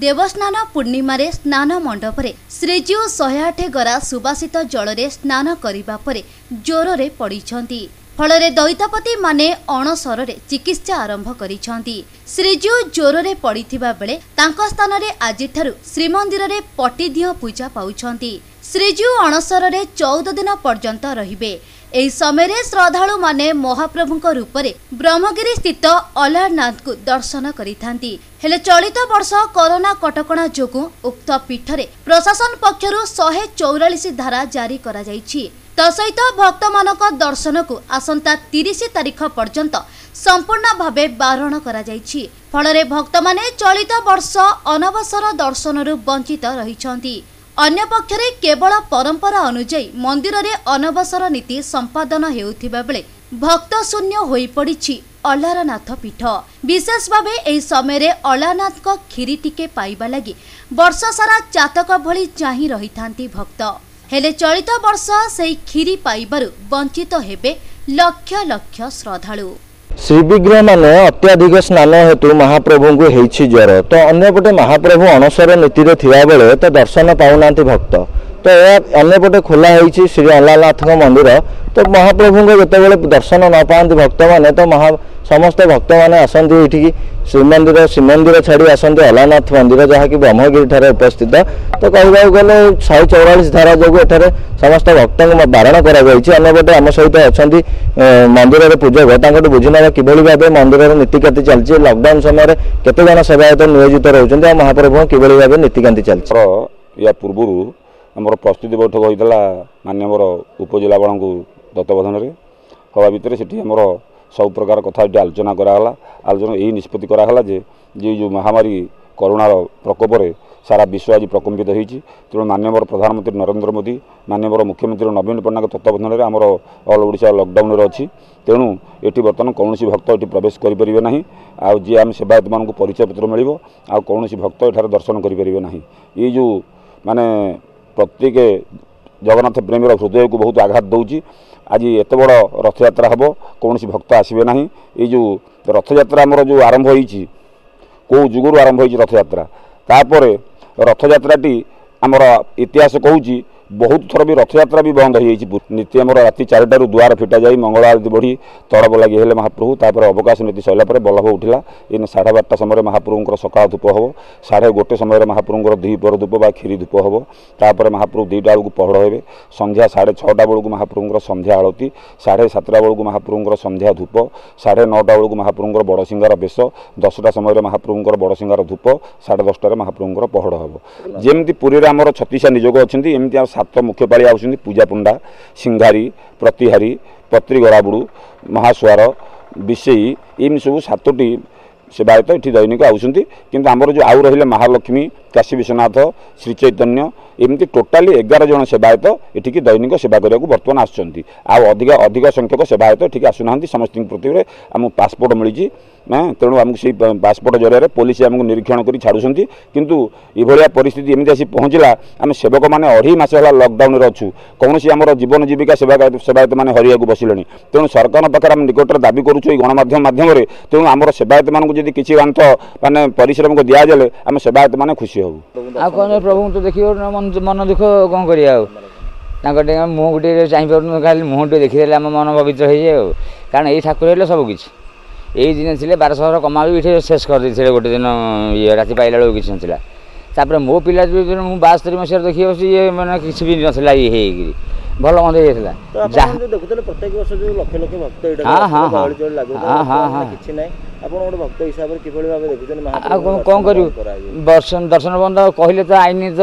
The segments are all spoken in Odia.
ଦେବସ୍ନାନ ପୂର୍ଣ୍ଣିମାରେ ସ୍ନାନ ମଣ୍ଡପରେ ଶ୍ରୀଜୀଉ ଶହେ ଆଠ ଗରା ସୁବାସିତ ଜଳରେ ସ୍ନାନ କରିବା ପରେ ଜ୍ୱରରେ ପଡ଼ିଛନ୍ତି ଫଳରେ ଦୈତାପତିମାନେ ଅଣସରରେ ଚିକିତ୍ସା ଆରମ୍ଭ କରିଛନ୍ତି। ଶ୍ରୀଜୀଉ ଜ୍ୱରରେ ପଡ଼ିଥିବା ବେଳେ ତାଙ୍କ ସ୍ଥାନରେ ଆଜିଠାରୁ ଶ୍ରୀମନ୍ଦିରରେ ପଟିଦିଅ ପୂଜା ପାଉଛନ୍ତି। ଶ୍ରୀଜୀଉ ଅଣସରରେ ଚଉଦ ଦିନ ପର୍ଯ୍ୟନ୍ତ ରହିବେ। ଏହି ସମୟରେ ଶ୍ରଦ୍ଧାଳୁମାନେ ମହାପ୍ରଭୁଙ୍କ ରୂପରେ ବ୍ରହ୍ମଗିରି ସ୍ଥିତ ଅଲାରନାଥଙ୍କୁ ଦର୍ଶନ କରିଥାନ୍ତି। ହେଲେ ଚଳିତ ବର୍ଷ କରୋନା କଟକଣା ଯୋଗୁଁ ଉକ୍ତ ପୀଠରେ ପ୍ରଶାସନ ପକ୍ଷରୁ ଶହେ ଚଉରାଳିଶ ଧାରା ଜାରି କରାଯାଇଛି। ତା ସହିତ ଭକ୍ତମାନଙ୍କ ଦର୍ଶନକୁ ଆସନ୍ତା ତିରିଶ ତାରିଖ ପର୍ଯ୍ୟନ୍ତ ସମ୍ପୂର୍ଣ୍ଣ ଭାବେ ବାରଣ କରାଯାଇଛି। ଫଳରେ ଭକ୍ତମାନେ ଚଳିତ ବର୍ଷ ଅନବସର ଦର୍ଶନରୁ ବଞ୍ଚିତ ରହିଛନ୍ତି। ଅନ୍ୟପକ୍ଷରେ କେବଳ ପରମ୍ପରା ଅନୁଯାୟୀ ମନ୍ଦିରରେ ଅନବସର ନୀତି ସମ୍ପାଦନ ହେଉଥିବା ବେଳେ ଭକ୍ତ ଶୂନ୍ୟ ହୋଇପଡ଼ିଛି ଅଲାରନାଥ ପୀଠ। ବିଶେଷ ଭାବେ ଏହି ସମୟରେ ଅଲାରନାଥଙ୍କ କ୍ଷୀରି ଟିକେ ପାଇବା ଲାଗି ବର୍ଷ ସାରା ଚାତକ ଭଳି ଚାହିଁ ରହିଥାନ୍ତି ଭକ୍ତ। ହେଲେ ଚଳିତ ବର୍ଷ ସେହି କ୍ଷୀରି ପାଇବାରୁ ବଞ୍ଚିତ ହେବେ ଲକ୍ଷ ଲକ୍ଷ ଶ୍ରଦ୍ଧାଳୁ। ଶ୍ରୀବିଗ୍ରହ ମାନେ ଅତ୍ୟାଧିକ ସ୍ନାନ ହେତୁ ମହାପ୍ରଭୁଙ୍କୁ ହେଇଛି ଜ୍ୱର। ତ ଅନ୍ୟପଟେ ମହାପ୍ରଭୁ ଅଣସର ନୀତିରେ ଥିବାବେଳେ ତ ଦର୍ଶନ ପାଉନାହାନ୍ତି ଭକ୍ତ। ତ ଏହା ଅନ୍ୟପଟେ ଖୋଲା ହେଇଛି ଶ୍ରୀ ଅଲାନାଥଙ୍କ ମନ୍ଦିର। ତ ମହାପ୍ରଭୁଙ୍କ ଯେତେବେଳେ ଦର୍ଶନ ନ ପାଆନ୍ତି ଭକ୍ତମାନେ ତ ମହା ସମସ୍ତ ଭକ୍ତମାନେ ଆସନ୍ତି ଏଇଠିକି ଶ୍ରୀମନ୍ଦିର ଶ୍ରୀମନ୍ଦିର ଛାଡ଼ି ଆସନ୍ତି ଅଲାନାଥ ମନ୍ଦିର ଯାହାକି ବ୍ରହ୍ମଗିରି ଠାରେ ଉପସ୍ଥିତ। ତ କହିବାକୁ ଗଲେ ଶହେ ଚଉରାଳିଶ ଧାରା ଯୋଗୁଁ ଏଠାରେ ସମସ୍ତ ଭକ୍ତଙ୍କୁ ବାରଣ କରାଯାଇଛି। ଅନ୍ୟପଟେ ଆମ ସହିତ ଅଛନ୍ତି ଏ, ମନ୍ଦିରର ପୂଜକ। ତାଙ୍କଠୁ ବୁଝିନେବା କିଭଳି ଭାବେ ମନ୍ଦିରର ନୀତିକାନ୍ତି ଚାଲିଛି। ଲକଡାଉନ ସମୟରେ କେତେ ଜଣ ସେବାୟତ ନିୟୋଜିତ ରହୁଛନ୍ତି ଆଉ ମହାପ୍ରଭୁଙ୍କ କିଭଳି ଭାବେ ନୀତିକାନ୍ତି ଚାଲିଛି? ଆମର ୟା ପୂର୍ବରୁ ଆମର ପ୍ରସ୍ତୁତି ବୈଠକ ହୋଇଥିଲା ମାନ୍ୟବର ଉପଜିଲ୍ଲାପାଳଙ୍କୁ ତତ୍ତ୍ୱାବଧାନରେ ହେବା ଭିତରେ ସେଠି ଆମର সব প্রকার কথা এটি আলোচনা করাগলা আলোচনা এই নিষ্পতি করাগলা যে যে যে মহামারী করোনার প্রকোপরে সারা বিশ্ব আজ প্রকম্পিত হয়েছে তেমন মাননীয় প্রধানমন্ত্রী নরেন্দ্র মোদী, মাননীয় মুখ্যমন্ত্রী নবীন পট্টনাক তত্ত্বাবধানে আমার অল ওড়িশা লকডাউনের অছি তেণু এটি বর্তমান কৌশি ভক্ত এটি প্রবেশ করে না আজি আমি সেবায়ত মানুষ পরিচয়পত্র মিলব আছে ভক্ত এঠার দর্শন করে না এই যে মানে প্রত্যেক জগন্নাথ প্রেমীর হৃদয়কে বহুত আঘাত দৌছি ଆଜି ଏତେ ବଡ଼ ରଥଯାତ୍ରା ହେବ କୌଣସି ଭକ୍ତ ଆସିବେ ନାହିଁ। ଏଇ ଯେଉଁ ରଥଯାତ୍ରା ଆମର ଯେଉଁ ଆରମ୍ଭ ହୋଇଛି କେଉଁ ଯୁଗରୁ ଆରମ୍ଭ ହୋଇଛି ରଥଯାତ୍ରା? ତାପରେ ରଥଯାତ୍ରାଟି ଆମର ଇତିହାସ କହୁଛି ବହୁତ ଥର ବି ରଥଯାତ୍ରା ବି ବନ୍ଦ ହୋଇଯାଇଛି। ନୀତି ଆମର ରାତି ଚାରିଟାରୁ ଦୁଆର ଫିଟା ଯାଇ ମଙ୍ଗଳ ଆଳତି ବଢ଼ି ତଡ଼ବ ଲାଗି ହେଲେ ମହାପ୍ରଭୁ ତାପରେ ଅବକାଶ ନୀତି ସରିଲା ପରେ ବଲ୍ଲଭ ଉଠିଲା। ଏଇନେ ସାଢ଼େ ବାରଟା ସମୟରେ ମହାପ୍ରଭୁଙ୍କର ସକାଳ ଧୂପ ହେବ। ସାଢ଼େ ଗୋଟେ ସମୟରେ ମହାପ୍ରଭୁଙ୍କର ଦ୍ୱିପହର ଧୂପ ବା କ୍ଷୀରି ଧୂପ ହେବ। ତାପରେ ମହାପ୍ରଭୁ ଦୁଇଟା ବେଳକୁ ପହଡ଼ ହେବେ। ସନ୍ଧ୍ୟା ସାଢ଼େ ଛଅଟା ବେଳକୁ ମହାପ୍ରଭୁଙ୍କର ସନ୍ଧ୍ୟା ଆଳତି। ସାଢ଼େ ସାତଟା ବେଳକୁ ମହାପ୍ରଭୁଙ୍କର ସନ୍ଧ୍ୟା ଧୂପ। ସାଢ଼େ ନଅଟା ବେଳକୁ ମହାପ୍ରଭୁଙ୍କର ବଡ଼ ସିଙ୍ଗାର ବେଶ। ଦଶଟା ସମୟରେ ମହାପ୍ରଭୁଙ୍କର ବଡ଼ ସିଙ୍ଗାର ଧୂପ। ସାଢ଼େ ଦଶଟାରେ ମହାପ୍ରଭୁଙ୍କର ପହଡ଼ ହେବ। ଯେମିତି ପୁରୀରେ ଆମର ଛତିଶା ନିଯୋଗ ଅଛନ୍ତି ଏମିତି ଆଉ ସାତ ମୁଖ୍ୟ ପାଳି ଆସୁଛନ୍ତି ପୂଜା ପଣ୍ଡା ସିଙ୍ଘାରୀ ପ୍ରତିହାରୀ ପତ୍ରୀ ଗରାବୁଡ଼ୁ ମହାସୁଆର ବିଶେଇ ଏମିତି ସବୁ ସାତଟି ସେବାୟତ ଏଠି ଦୈନିକ ଆସୁଛନ୍ତି କିନ୍ତୁ ଆମର ଯେଉଁ ଆଉ ରହିଲେ ମହାଲକ୍ଷ୍ମୀ କାଶୀ ବିଶ୍ୱନାଥ ଶ୍ରୀ ଚୈତନ୍ୟ ଏମିତି ଟୋଟାଲି ଏଗାର ଜଣ ସେବାୟତ ଏଠିକି ଦୈନିକ ସେବା କରିବାକୁ ବର୍ତ୍ତମାନ ଆସୁଛନ୍ତି। ଆଉ ଅଧିକ ଅଧିକ ସଂଖ୍ୟକ ସେବାୟତ ଏଠିକି ଆସୁନାହାନ୍ତି ସମସ୍ତଙ୍କ ପ୍ରତିରେ ଆମକୁ ପାସପୋର୍ଟ ମିଳିଛି ନା ତେଣୁ ଆମକୁ ସେଇ ପାସପୋର୍ଟ ଜରିଆରେ ପୋଲିସ ଆମକୁ ନିରୀକ୍ଷଣ କରି ଛାଡ଼ୁଛନ୍ତି। କିନ୍ତୁ ଏଭଳିଆ ପରିସ୍ଥିତି ଏମିତି ଆସି ପହଞ୍ଚିଲା ଆମେ ସେବକମାନେ ଅଢ଼େଇ ମାସ ହେଲା ଲକଡାଉନରେ ଅଛୁ। କୌଣସି ଆମର ଜୀବନ ଜୀବିକା ସେବା ସେବାୟତମାନେ ହରିବାକୁ ବସିଲେଣି। ତେଣୁ ସରକାରଙ୍କ ପାଖରେ ଆମେ ନିକଟରେ ଦାବି କରୁଛୁ ଏଇ ଗଣମାଧ୍ୟମ ମାଧ୍ୟମରେ। ତେଣୁ ଆମର ସେବାୟତମାନଙ୍କୁ ଯଦି କିଛି ଅନ୍ତ ମାନେ ପରିଶ୍ରମକୁ ଦିଆଯାଲେ ଆମେ ସେବାୟତମାନେ ଖୁସି ହେବୁ ଆଉ କ'ଣ ପ୍ରଭୁଙ୍କୁ ତ ଦେଖିବ ନା ମନ ମନ ଦୁଃଖ କ'ଣ କରିବା ଆଉ? ତାଙ୍କ ଟିକେ ମୁହଁ ଟିକେ ଚାହିଁପାରୁନୁ ଖାଲି ମୁହଁ ଟିକେ ଦେଖିଦେଲେ ଆମ ମନ ପବିତ୍ର ହେଇଯାଏ ଆଉ। କାରଣ ଏଇ ଠାକୁର ହେଲେ ସବୁ କିଛି। ଏଇ ଦିନ ଥିଲେ ବାରଶହର କମା ବି ଏଠି ଶେଷ କରିଦେଇଥିଲେ ଗୋଟେ ଦିନ ଇଏ ରାତି ପାଇଲା ବେଳକୁ କିଛି ନଥିଲା। ତାପରେ ମୋ ପିଲା ଯେତେବେଳେ ମୁଁ ବାସ୍ତରୀ ମସିହାରେ ଦେଖି ବସି ଇଏ ମାନେ କିଛି ବି ନଥିଲା ଇଏ ହେଇକିରି। ଭଲ ମନ୍ଦ ହେଇଯାଇଥିଲା। ଯାହା ଦେଖୁଥିଲେ ପ୍ରତ୍ୟେକ ବର୍ଷ ଯୋଉ ଲକ୍ଷ ଲକ୍ଷ ଭକ୍ତ ଏଇଟା ହଁ, ହଁ, ହଁ। ଗହଳି ଚହଳି ଲାଗୁଥିଲା ହଁ, ହଁ, ବର୍ତ୍ତମାନ ହଁ। କିଛି ନାହିଁ ଆପଣ ଗୋଟେ ଭକ୍ତ ହିସାବରେ କିଭଳି ଭାବେ ଦେଖୁଛନ୍ତି ଆଉ ମହାପ୍ରଭୁଙ୍କ କ'ଣ କ'ଣ ଦର୍ଶନ କରିବୁ କରାଯିବ? ଦର୍ଶନ ଦର୍ଶନ ବନ୍ଦ କହିଲେ ତ ଆଇନ ତ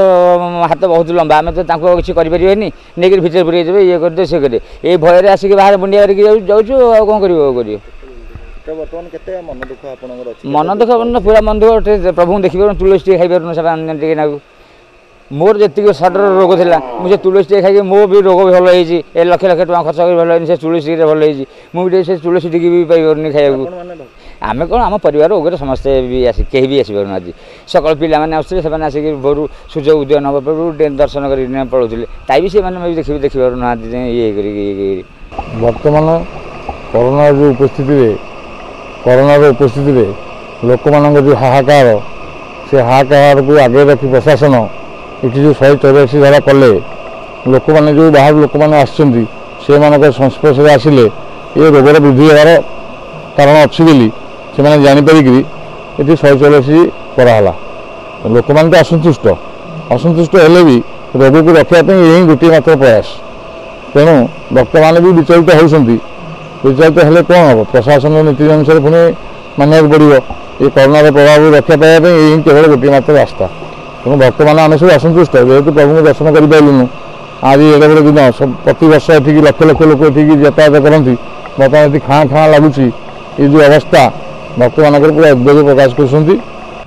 ହାତ ବହୁତ ଲମ୍ବା। ଆମେ ତ ତାଙ୍କୁ ଆଉ କିଛି କରିପାରିବେନି। ନେଇକିରି ଭିତରେ ପୁରେଇ ଦେବେ ଇଏ କରିଦେବେ ସେ କରିଦେବେ। ଏଇ ଭୟରେ ଆସିକି ବାହାରେ ମୁଣ୍ଡିଆ କରିକି ଯାଉ ଯାଉଛୁ ଆଉ କ'ଣ କରିବୁ ଆଉ କରିବୁ? ତ ବର୍ତ୍ତମାନ କେତେ ମନ ଦୁଃଖ ଆପଣଙ୍କର ଅଛି? ମନ ଦୁଃଖ ମାନେ ପୁରା ମନ ଦୁଃଖ। ଟିକେ ପ୍ରଭୁଙ୍କୁ ଦେଖିପାରୁନୁ ତୁଳସୀ ଟିକେ ଖାଇପାରୁନୁ ସେମାନେ ଟିକେ ନାକୁ ମୋର ଯେତିକି ଶରୀରର ରୋଗ ଥିଲା ମୁଁ ସେ ତୁଳସୀ ଟିକେ ଖାଇକି ମୋ ବି ରୋଗ ଭଲ ହେଇଛି। ଏ ଲକ୍ଷ ଲକ୍ଷ ଟଙ୍କା ଖର୍ଚ୍ଚ କରି ଭଲ ହେଇନି ସେ ତୁଳସୀ ଟିକିରେ ଭଲ ହେଇଛି। ମୁଁ ବି ଟିକେ ସେ ତୁଳସୀ ଟିକେ ବି ପାଇପାରୁନି ଖାଇବାକୁ। ଆମେ କ'ଣ ଆମ ପରିବାର ଉପରେ ସମସ୍ତେ ବି ଆସି କେହି ବି ଆସିପାରୁନାହାନ୍ତି। ସକାଳୁ ପିଲାମାନେ ଆସୁଥିଲେ ସେମାନେ ଆସିକି ଭୋରୁ ସୂର୍ଯ୍ୟ ଉଦୟ ନେବା ପୂର୍ବରୁ ଟିକେ ଦର୍ଶନ କରି ପଳାଉଥିଲେ। ତାଇ ବି ସେମାନେ ବି ଦେଖି ଦେଖିପାରୁନାହାନ୍ତି ଯେ ଇଏ କରିକି ଇଏ କରିକି ବର୍ତ୍ତମାନ କରୋନାର ଯେଉଁ ଉପସ୍ଥିତିରେ କରୋନାର ଉପସ୍ଥିତିରେ ଲୋକମାନଙ୍କ ଯେଉଁ ହାହାକାର ସେ ହାହାକାରକୁ ଆଗରେ ରଖି ପ୍ରଶାସନ ଏଠି ଯେଉଁ ଶହେ ଚଉରାଅଶୀ ଧାରା କଲେ ଲୋକମାନେ ଯେଉଁ ବାହାରୁ ଲୋକମାନେ ଆସିଛନ୍ତି ସେମାନଙ୍କ ସଂସ୍ପର୍ଶରେ ଆସିଲେ ଏ ରୋଗର ବୃଦ୍ଧି ହେବାର କାରଣ ଅଛି ବୋଲି ସେମାନେ ଜାଣିପାରିକିରି ଏଠି ଶହେ ଚଉରାଅଶୀ କରାହେଲା। ଲୋକମାନେ ତ ଅସନ୍ତୁଷ୍ଟ। ଅସନ୍ତୁଷ୍ଟ ହେଲେ ବି ରୋଗକୁ ରଖିବା ପାଇଁ ଏହି ଗୋଟିଏ ମାତ୍ର ପ୍ରୟାସ। ତେଣୁ ଭକ୍ତମାନେ ବି ବିଚଳିତ ହେଉଛନ୍ତି। ବିଚଳିତ ହେଲେ କ'ଣ ହେବ? ପ୍ରଶାସନର ନୀତି ଅନୁସାରେ ପୁଣି ମାନିବାକୁ ପଡ଼ିବ। ଏ କରୋନାର ପ୍ରଭାବରୁ ରକ୍ଷା ପାଇବା ପାଇଁ ଏହି କେବଳ ଗୋଟିଏ ମାତ୍ର ରାସ୍ତା। ତେଣୁ ବର୍ତ୍ତମାନ ଆମେ ସବୁ ଅସନ୍ତୁଷ୍ଟ। ଯେହେତୁ ପ୍ରଭୁଙ୍କୁ ଦର୍ଶନ କରିପାରିଲୁନୁ। ଆଜି ଏଡ଼େ ବଡ଼ ଦିନ। ସବୁ ପ୍ରତିବର୍ଷ ଏଠିକି ଲକ୍ଷ ଲକ୍ଷ ଲୋକ ଏଠିକି ଯାତାୟାତ କରନ୍ତି। ବର୍ତ୍ତମାନ ଏଠି ଖାଁ ଖାଁ ଲାଗୁଛି। ଏ ଯେଉଁ ଅବସ୍ଥା ଭକ୍ତମାନଙ୍କର ପୁରା ଉଦ୍ବେଗ ପ୍ରକାଶ କରୁଛନ୍ତି।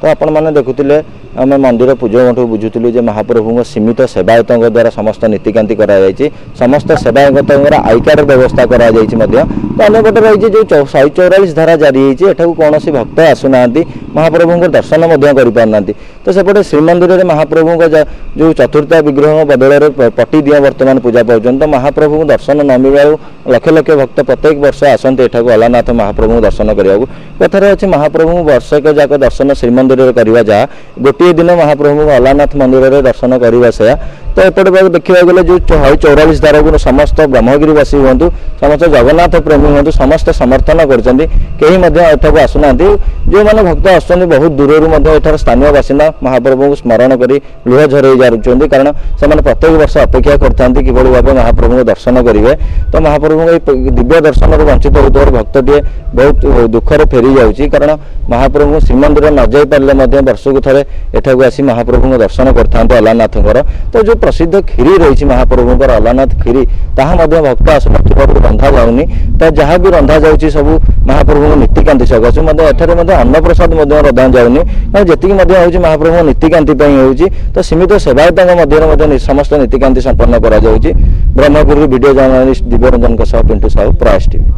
ତ ଆପଣମାନେ ଦେଖୁଥିଲେ ଆମେ ମନ୍ଦିର ପୂଜକଙ୍କଠୁ ବୁଝୁଥିଲୁ ଯେ ମହାପ୍ରଭୁଙ୍କ ସୀମିତ ସେବାୟତଙ୍କ ଦ୍ୱାରା ସମସ୍ତ ନୀତିକାନ୍ତି କରାଯାଇଛି। ସମସ୍ତ ସେବାୟତଙ୍କର ଆଇ କାର୍ଡ ବ୍ୟବସ୍ଥା କରାଯାଇଛି ମଧ୍ୟ। ଅନ୍ୟପଟେ ରହିଛି ଯେଉଁ ଚଉ- ଶହେ ଚଉରାଳିଶ ଧାରା ଜାରି ହେଇଛି ଏଠାକୁ କୌଣସି ଭକ୍ତ ଆସୁନାହାନ୍ତି ମହାପ୍ରଭୁଙ୍କ ଦର୍ଶନ ମଧ୍ୟ କରିପାରୁନାହାନ୍ତି। ତ ସେପଟେ ଶ୍ରୀମନ୍ଦିରରେ ମହାପ୍ରଭୁଙ୍କ ଯା- ଯେଉଁ ଚତୁର୍ଥ ବିଗ୍ରହ ବଦଳରେ ପ- ପଟି ଦିଅ ବର୍ତ୍ତମାନ ପୂଜା ପାଉଛନ୍ତି ତ ମହାପ୍ରଭୁଙ୍କୁ ଦର୍ଶନ ନ ମିଳିବାରୁ ଲକ୍ଷ ଲକ୍ଷ ଭକ୍ତ ପ୍ରତ୍ୟେକ ବର୍ଷ ଆସନ୍ତି ଏଠାକୁ ଅଲାନାଥ ମହାପ୍ରଭୁଙ୍କୁ ଦର୍ଶନ କରିବାକୁ। କଥାରେ ଅଛି ମହାପ୍ରଭୁଙ୍କୁ ବର୍ଷକ ଯାକ ଦର୍ଶନ ଶ୍ରୀମନ୍ଦିରରେ କରିବା ଯାହା ଗୋଟିଏ ଦିନ ମହାପ୍ରଭୁଙ୍କୁ ଅଲାନାଥ ମନ୍ଦିରରେ ଦର୍ଶନ କରିବା ସେୟା। ତ ଏପଟେ ଭାଗ ଦେଖିବାକୁ ଗଲେ ଯେଉଁ ଶହେ ଚଉରାଳିଶ ଧାରାକୁ ସମସ୍ତ ବ୍ରହ୍ମଗିରିବାସୀ ହୁଅନ୍ତୁ ସମସ୍ତ ଜଗନ୍ନାଥ ପ୍ରେମୀ ହୁଅନ୍ତୁ ସମସ୍ତେ ସମର୍ଥନ କରିଛନ୍ତି। କେହି ମଧ୍ୟ ଏଠାକୁ ଆସୁନାହାନ୍ତି। ଯେଉଁମାନେ ଭକ୍ତ ଆସୁଛନ୍ତି ବହୁତ ଦୂରରୁ ମଧ୍ୟ ଏଠାର ସ୍ଥାନୀୟ ବାସିନ୍ଦା ମହାପ୍ରଭୁଙ୍କୁ ସ୍ମରଣ କରି ଲୁହ ଝରେଇ ଯାଉଛନ୍ତି କାରଣ ସେମାନେ ପ୍ରତ୍ୟେକ ବର୍ଷ ଅପେକ୍ଷା କରିଥାନ୍ତି କିଭଳି ଭାବେ ମହାପ୍ରଭୁଙ୍କୁ ଦର୍ଶନ କରିବେ। ତ ମହାପ୍ରଭୁଙ୍କ ଏହି ପ- ଦିବ୍ୟ ଦର୍ଶନରୁ ବଞ୍ଚିତ ହେଉଥିବାର ଭକ୍ତଟିଏ ବହୁତ ଦୁଃଖରେ ଫେରି ଯାଉଛି। କାରଣ ମହାପ୍ରଭୁଙ୍କୁ ଶ୍ରୀମନ୍ଦିର ନ ଯାଇ ପାରିଲେ ମଧ୍ୟ ବର୍ଷକୁ ଥରେ ଏଠାକୁ ଆସି ମହାପ୍ରଭୁଙ୍କ ଦର୍ଶନ କରିଥାନ୍ତି ଅଲାନାଥଙ୍କର ତ ଯେଉଁ ପ୍ରସିଦ୍ଧ କ୍ଷୀରି ରହିଛି ମହାପ୍ରଭୁଙ୍କର ଅଲାନାଥ କ୍ଷୀରି ତାହା ମଧ୍ୟ ଭକ୍ତ ଆସୁନଥିବାରୁ ରନ୍ଧା ଯାଉନି। ତ ଯାହା ବି ରନ୍ଧା ଯାଉଛି ସବୁ ମହାପ୍ରଭୁଙ୍କ ନୀତିକାନ୍ତି ସକାଶୁ ମଧ୍ୟ ଏଠାରେ ମଧ୍ୟ ଅନ୍ନପ୍ରସାଦ ମଧ୍ୟ ରନ୍ଧା ଯାଉନି। କାରଣ ଯେତିକି ମଧ୍ୟ ହେଉଛି ମହାପ୍ରଭୁଙ୍କ ନୀତିକାନ୍ତି ପାଇଁ ହେଉଛି ତ ସୀମିତ ସେବାୟତଙ୍କ ମଧ୍ୟରେ ମଧ୍ୟ ସମସ୍ତ ନୀତିକାନ୍ତି ସମ୍ପନ୍ନ କରାଯାଉଛି। ବ୍ରହ୍ମପୁରରୁ ଭିଡ଼ିଓ ଜର୍ଣ୍ଣାଲିଷ୍ଟ ଦିବ୍ୟରଞ୍ଜନଙ୍କ ସହ ପିଣ୍ଟୁ ସାହୁ ପ୍ରୟାସ ଟିଭି।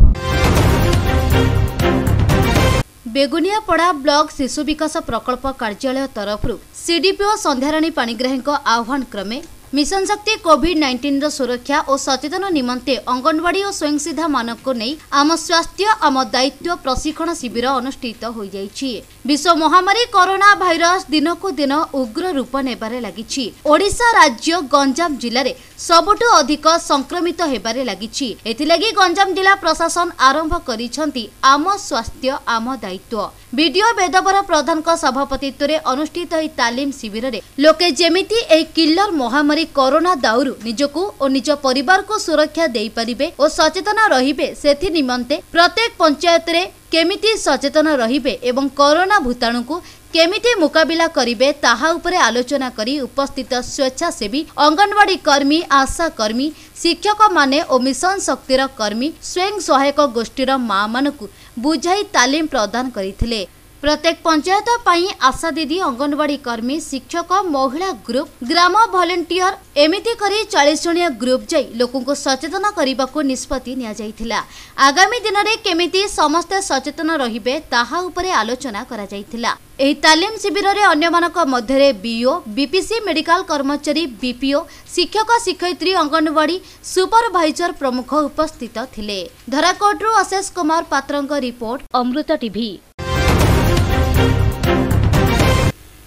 ବେଗୁନିଆପଡ଼ା ବ୍ଲକ ଶିଶୁ ବିକାଶ ପ୍ରକଳ୍ପ କାର୍ଯ୍ୟାଳୟ ତରଫରୁ ସିଡିପିଓ ସନ୍ଧ୍ୟାରାଣୀ ପାଣିଗ୍ରାହୀଙ୍କ ଆହ୍ୱାନ କ୍ରମେ ମିଶନ ଶକ୍ତି କୋଭିଡ ନାଇଣ୍ଟିନ୍ର ସୁରକ୍ଷା ଓ ସଚେତନ ନିମନ୍ତେ ଅଙ୍ଗନବାଡି ଓ ସ୍ୱୟଂସିଦ୍ଧାମାନଙ୍କୁ ନେଇ ଆମ ସ୍ୱାସ୍ଥ୍ୟ ଆମ ଦାୟିତ୍ୱ ପ୍ରଶିକ୍ଷଣ ଶିବିର ଅନୁଷ୍ଠିତ ହୋଇଯାଇଛି। ବିଶ୍ୱ ମହାମାରୀ କରୋନା ଭାଇରସ ଦିନକୁ ଦିନ ଉଗ୍ର ରୂପ ନେବାରେ ଲାଗିଛି ଓଡ଼ିଶା ରାଜ୍ୟ ଗଞ୍ଜାମ ଜିଲ୍ଲାରେ ସବୁଠୁ ଅଧିକ ସଂକ୍ରମିତ ହେବାରେ ଲାଗିଛି ଏଥିଲାଗି ଗଞ୍ଜାମ ଜିଲ୍ଲା ପ୍ରଶାସନ ଆରମ୍ଭ କରିଛନ୍ତି ଆମ ସ୍ୱାସ୍ଥ୍ୟ ଆମ ଦାୟିତ୍ୱ ବିଡିଓ ବେଦବର ପ୍ରଧାନଙ୍କ ସଭାପତିତ୍ୱରେ ଅନୁଷ୍ଠିତ ଏହି ତାଲିମ ଶିବିରରେ ଲୋକେ ଯେମିତି ଏହି କିଲର ମହାମାରୀ କରୋନା ଦାଉରୁ ନିଜକୁ ଓ ନିଜ ପରିବାରକୁ ସୁରକ୍ଷା ଦେଇପାରିବେ ଓ ସଚେତନ ରହିବେ ସେଥି ନିମନ୍ତେ ପ୍ରତ୍ୟେକ ପଞ୍ଚାୟତରେ କେମିତି ସଚେତନ ରହିବେ ଏବଂ କରୋନା ଭୂତାଣୁକୁ କେମିତି ମୁକାବିଲା କରିବେ ତାହା ଉପରେ ଆଲୋଚନା କରି ଉପସ୍ଥିତ ସ୍ୱେଚ୍ଛାସେବୀ ଅଙ୍ଗନବାଡି କର୍ମୀ ଆଶା କର୍ମୀ ଶିକ୍ଷକମାନେ ଓ ମିଶନ ଶକ୍ତିର କର୍ମୀ ସ୍ୱୟଂ ସହାୟକ ଗୋଷ୍ଠୀର ମାମାନଙ୍କୁ ବୁଝାଇ ତାଲିମ ପ୍ରଦାନ କରିଥିଲେ। ପ୍ରତ୍ୟେକ ପଞ୍ଚାୟତ ପାଇଁ ଆଶା ଦିଦି ଅଙ୍ଗନବାଡି କର୍ମୀ ଶିକ୍ଷକ ମହିଳା ଗ୍ରୁପ ଗ୍ରାମ ଭଲେଣ୍ଟିୟର ଏମିତି କରି ଚାଳିଶ ଜଣିଆ ଗ୍ରୁପ ଯାଇ ଲୋକଙ୍କୁ ସଚେତନ କରିବାକୁ ନିଷ୍ପତ୍ତି ନିଆଯାଇଥିଲା। ଆଗାମୀ ଦିନରେ କେମିତି ସମସ୍ତେ ସଚେତନ ରହିବେ ତାହା ଉପରେ ଆଲୋଚନା କରାଯାଇଥିଲା। ଏହି ତାଲିମ ଶିବିରରେ ଅନ୍ୟମାନଙ୍କ ମଧ୍ୟରେ ବିଓ ବିପିସି ମେଡିକାଲ କର୍ମଚାରୀ ବିପିଓ ଶିକ୍ଷକ ଶିକ୍ଷୟିତ୍ରୀ ଅଙ୍ଗନବାଡି ସୁପରଭାଇଜର ପ୍ରମୁଖ ଉପସ୍ଥିତ ଥିଲେ। ଧରାକୋଟରୁ ଅଶେଷ କୁମାର ପାତ୍ରଙ୍କ report Amrit TV